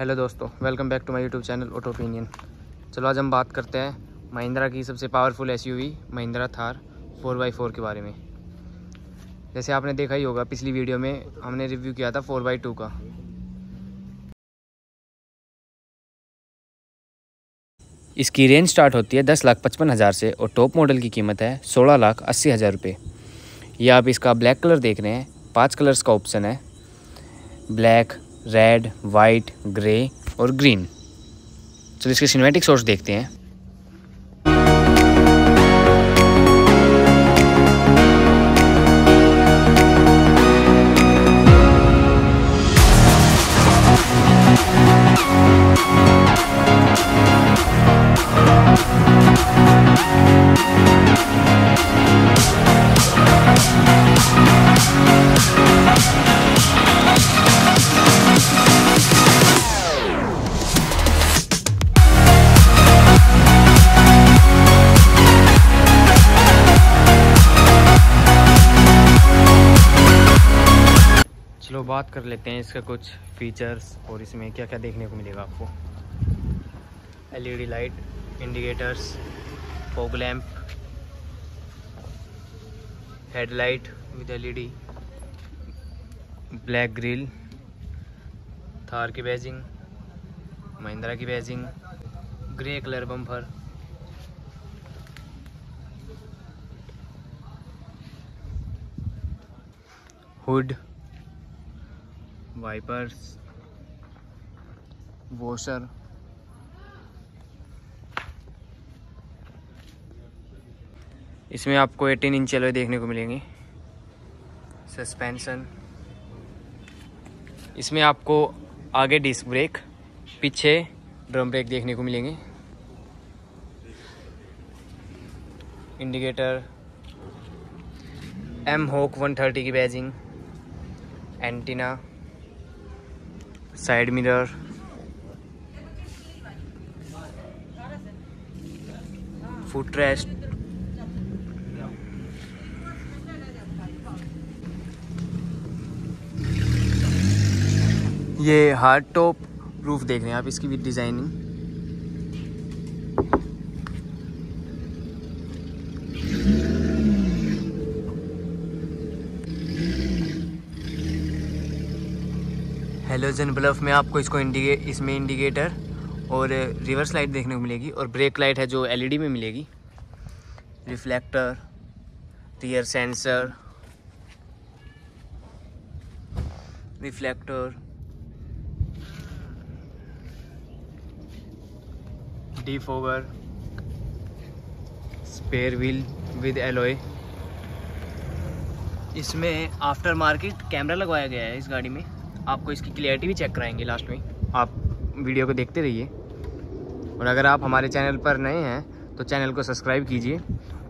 Hello दोस्तों welcome back to my YouTube channel auto opinion चलो आज हम बात करते हैं महिंद्रा की सबसे powerful SUV Mahindra Thar 4x4 के बारे में। जैसे आपने देखा ही होगा, पिछली वीडियो में हमने रिव्यू किया था 4x2 का। इसकी रेंज स्टार्ट होती है दस लाख पचपन हज़ार से और टॉप मॉडल की कीमत है सोलह लाख अस्सी हज़ार रुपये ये आप इसका ब्लैक कलर देख रहे हैं, पाँच कलर्स का ऑप्शन है। ब्लैक रेड वाइट ग्रे और ग्रीन चलो इसके सिनेमेटिक सोर्स देखते हैं। बात कर लेते हैं इसका कुछ फीचर्स और इसमें क्या क्या देखने को मिलेगा आपको। LED light indicators fog lamp headlight with LED black grille Thar की बैजिंग महिंद्रा की badging grey colour bumper hood wipers, washer. इसमें आपको 18 इंच एलोए देखने को मिलेंगे। सस्पेंशन इसमें आपको आगे डिस्क ब्रेक पीछे ड्रम ब्रेक देखने को मिलेंगे। इंडिकेटर एम होक 130 की badging antenna side mirror. Foot rest. ये हार्ड टॉप रूफ देख रहे हैं आप, इसकी भी डिज़ाइनिंग। हेलोजन बल्ब में आपको इसको इंडिके इसमें इंडिकेटर और रिवर्स लाइट देखने को मिलेगी और ब्रेक लाइट है जो एलईडी में मिलेगी। Reflector rear sensor reflector defogger spare wheel with alloy इसमें आफ्टर मार्केट कैमरा लगवाया गया है इस गाड़ी में। आपको इसकी क्लियरिटी भी चेक कराएँगे लास्ट में आप वीडियो को देखते रहिए। और अगर आप हमारे चैनल पर नए हैं तो चैनल को सब्सक्राइब कीजिए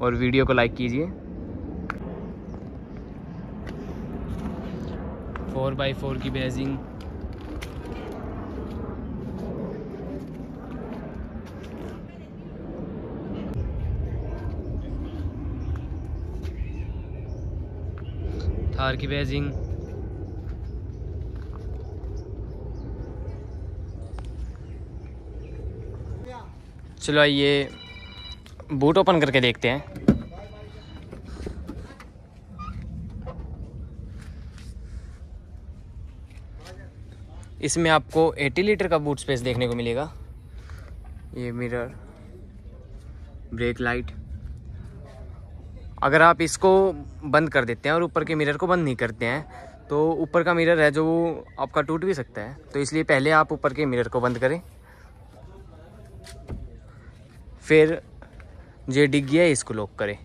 और वीडियो को लाइक कीजिए। फोर बाई फोर की बेजिंग थार की बेजिंग चलो आइए बूट ओपन करके देखते हैं। इसमें आपको 80 लीटर का बूट स्पेस देखने को मिलेगा। ये मिरर ब्रेक लाइट अगर आप इसको बंद कर देते हैं और ऊपर के मिरर को बंद नहीं करते हैं तो ऊपर का मिरर है जो आपका टूट भी सकता है। तो इसलिए पहले आप ऊपर के मिरर को बंद करें। फिर जे डिग गया इसको लॉक करें।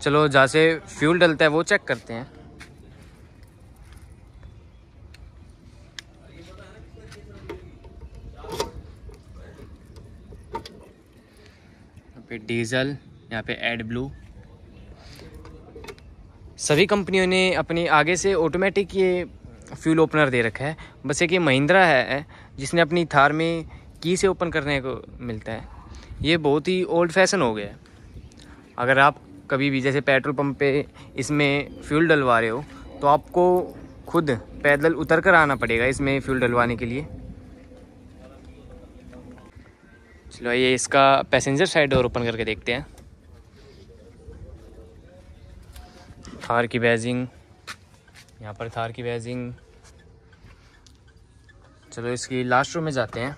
चलो, जहाँ से फ्यूल डलता है, वो चेक करते हैं। पे डीजल यहाँ पे एड ब्लू सभी कंपनियों ने अपने आगे से ऑटोमेटिक ये फ्यूल ओपनर दे रखा है। बस एक ये महिंद्रा है, जिसने अपनी थार में की से ओपन करने को मिलता है। ये बहुत ही ओल्ड फ़ैशन हो गया है। अगर आप कभी भी जैसे पेट्रोल पंप पे इसमें फ्यूल डलवा रहे हो तो आपको खुद पैदल उतर कर आना पड़ेगा इसमें फ्यूल डलवाने के लिए। चलो ये इसका पैसेंजर साइड डोर ओपन करके देखते हैं। थार की बैजिंग यहाँ पर थार की बैजिंग चलो इसकी लास्ट रूम में जाते हैं।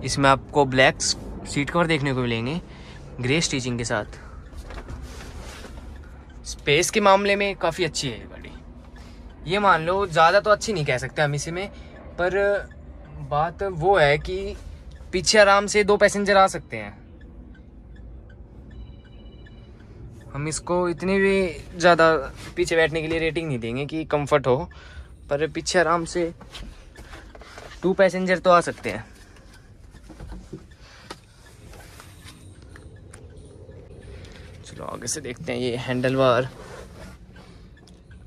इसमें आपको ब्लैक सीट कवर देखने को मिलेंगे ग्रे स्टिचिंग के साथ। स्पेस के मामले में काफ़ी अच्छी है ये गाड़ी। ये मान लो, ज़्यादा तो अच्छी नहीं कह सकते हम इसी में, पर बात वो है कि पीछे आराम से दो पैसेंजर आ सकते हैं। हम इसको इतनी भी ज़्यादा पीछे बैठने के लिए रेटिंग नहीं देंगे कि कंफर्ट हो, पर पीछे आराम से टू पैसेंजर तो आ सकते हैं। चलो आगे से देखते हैं ये handle bar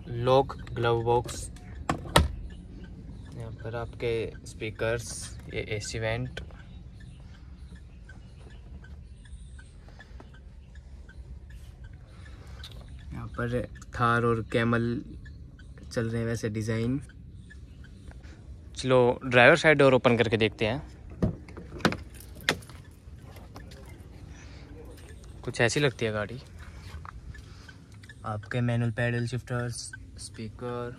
lock glove box यहाँ पर आपके स्पीकर्स ये एसी वेंट यहाँ पर थार और कैमल चल रहे हैं वैसे डिज़ाइन चलो ड्राइवर साइड डोर ओपन करके देखते हैं। कुछ ऐसी लगती है गाड़ी? आपके मैनुअल पैडल शिफ्टर्स स्पीकर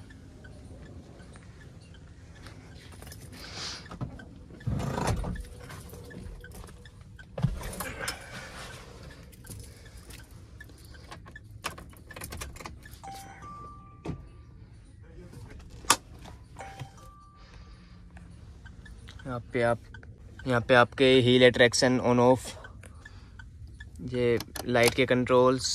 यहाँ पे आप, यहाँ पे आपके हील अट्रैक्शन ऑन ऑफ़ ये लाइट के कंट्रोल्स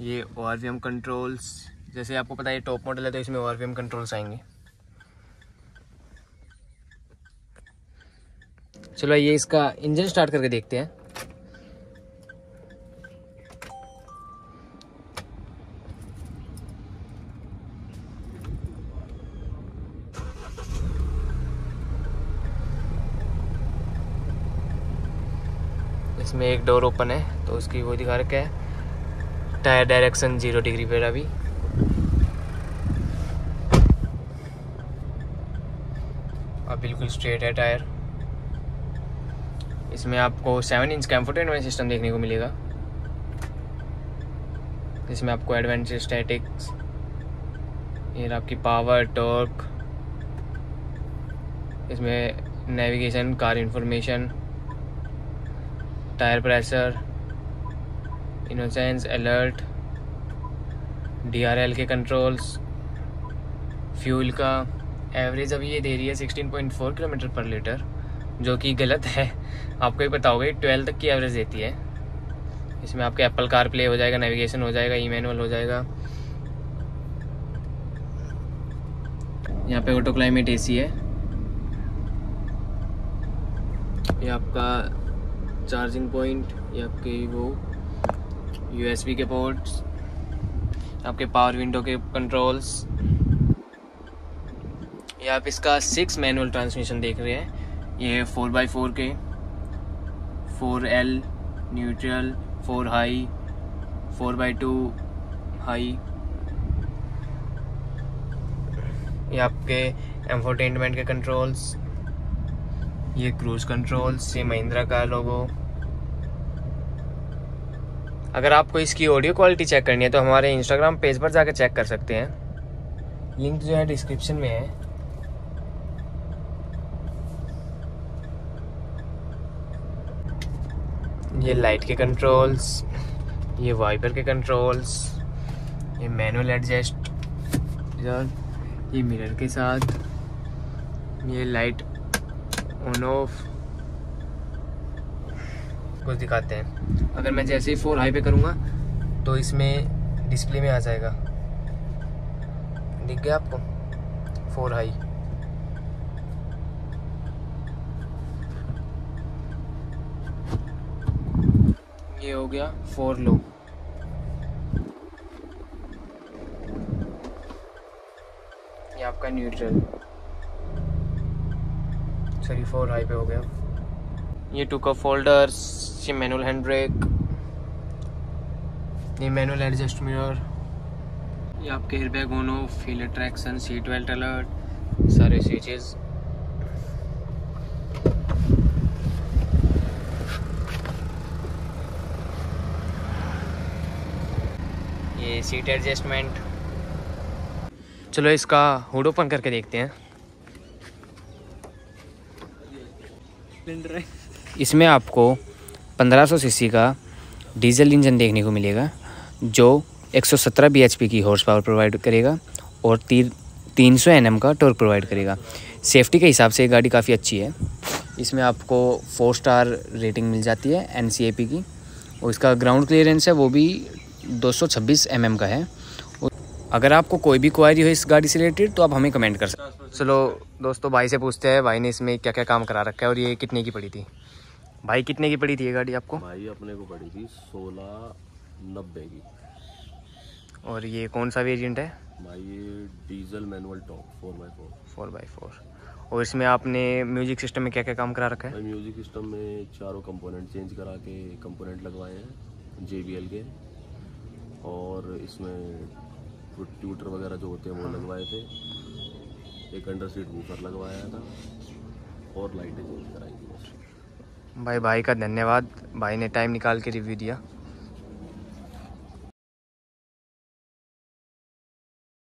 ये ओआरवीएम कंट्रोल्स जैसे आपको पता है टॉप मॉडल है तो इसमें ओआरवीएम कंट्रोल्स आएँगे। चलो ये इसका इंजन स्टार्ट करके देखते हैं। इसमें एक डोर ओपन है तो उसकी वो दिखा रखा है। टायर डायरेक्शन ज़ीरो डिग्री पर अभी। अब बिल्कुल स्ट्रेट है टायर इसमें आपको सेवन इंच का एम्फोटेनमेंट सिस्टम देखने को मिलेगा। इसमें आपको एडवेंचर स्टैटिक्स ये आपकी पावर टॉर्क इसमें navigation car information tyre pressure innocence alert DRL के कंट्रोल्स फ्यूल का एवरेज अभी ये दे रही है 16.4 किलोमीटर पर लीटर जो कि गलत है। आपको ही पता होगा ट्वेल्व तक की एवरेज देती है। इसमें आपके एप्पल कार प्ले हो जाएगा नेविगेशन हो जाएगा ई मैनुअल हो जाएगा। यहाँ पे ऑटो क्लाइमेट एसी है। ये आपका चार्जिंग पॉइंट ये आपके वो यूएसबी के पोर्ट्स आपके पावर विंडो के कंट्रोल्स ये आप इसका सिक्स मैनुअल ट्रांसमिशन देख रहे हैं, ये फोर बाई फोर के four L neutral four high four by two high ये आपके एम्फोटेनमेंट के कंट्रोल्स ये क्रूज कंट्रोल्स ये महिंद्रा का लोगो अगर आपको इसकी ऑडियो क्वालिटी चेक करनी है तो हमारे इंस्टाग्राम पेज पर जाकर चेक कर सकते हैं। लिंक जो है डिस्क्रिप्शन में है। ये लाइट के कंट्रोल्स ये वाइपर के कंट्रोल्स ये मैनुअल एडजस्ट ये मिरर के साथ, ये लाइट ऑन ऑफ़ कुछ दिखाते हैं। अगर मैं जैसे ही फोर हाई पे करूँगा तो इसमें डिस्प्ले में आ जाएगा। दिख गया आपको? फोर हाई ये हो गया फोर लो ये आपका न्यूट्रल सॉरी फोर हाई पे हो गया। ये टू कप फोल्डर्स ये मैनुअल हैंड ब्रेक ये मैनुअल एडजस्ट मिरर ये आपके हेयर एयरबैग ओनो फील ट्रैक्शन सीट बेल्ट अलर्ट सारे स्विचेस ये सीट एडजस्टमेंट चलो इसका हुड ओपन करके देखते हैं। इसमें आपको 1500 सीसी का डीजल इंजन देखने को मिलेगा, जो 117 bhp की हॉर्स पावर प्रोवाइड करेगा और तीन तीन सौ एन का टॉर्क प्रोवाइड करेगा। सेफ्टी के हिसाब से गाड़ी काफ़ी अच्छी है। इसमें आपको फोर स्टार रेटिंग मिल जाती है NCAP की। और इसका ग्राउंड क्लियरेंस है, वो भी 226 सौ mm का है। अगर आपको कोई भी क्वारी हो इस गाड़ी से रिलेटेड तो आप हमें कमेंट कर सकते चलो दोस्तों भाई से पूछते हैं भाई ने इसमें क्या क्या काम करा रखा है और ये कितने की पड़ी थी? भाई कितने की पड़ी थी ये गाड़ी आपको? भाई अपने को पड़ी थी सोलह नब्बे की। और ये कौन सा वेरिएंट है? भाई ये diesel manual top four by four four by four और इसमें आपने म्यूज़िक सिस्टम में क्या क्या काम करा रखा है? म्यूज़िक सिस्टम में चारों कंपोनेंट चेंज करा के कंपोनेंट लगवाए हैं JBL के। और इसमें ट्यूटर वगैरह जो होते हैं वो लगवाए थे। एक अंडर सीट वूफर लगवाया था और लाइटें चेंज कराई थी। भाई भाई का धन्यवाद। भाई ने टाइम निकाल के रिव्यू दिया।